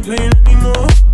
playing anymore.